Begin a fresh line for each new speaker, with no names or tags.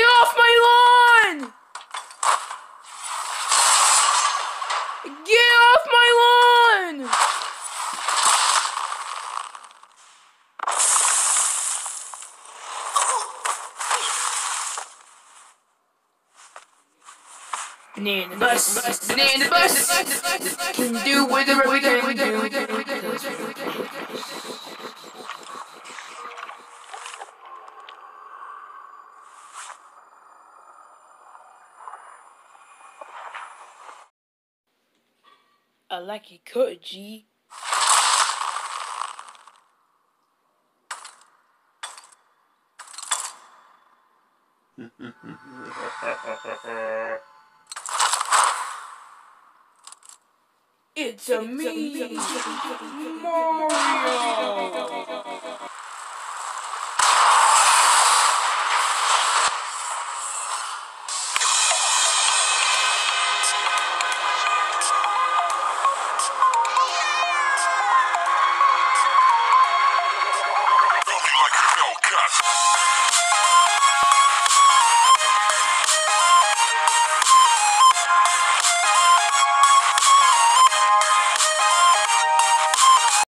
off my lawn! Get off my lawn! Banana bus, banana bus, can do whatever we can do. I like it cut, G. It's a me, Mario.
Run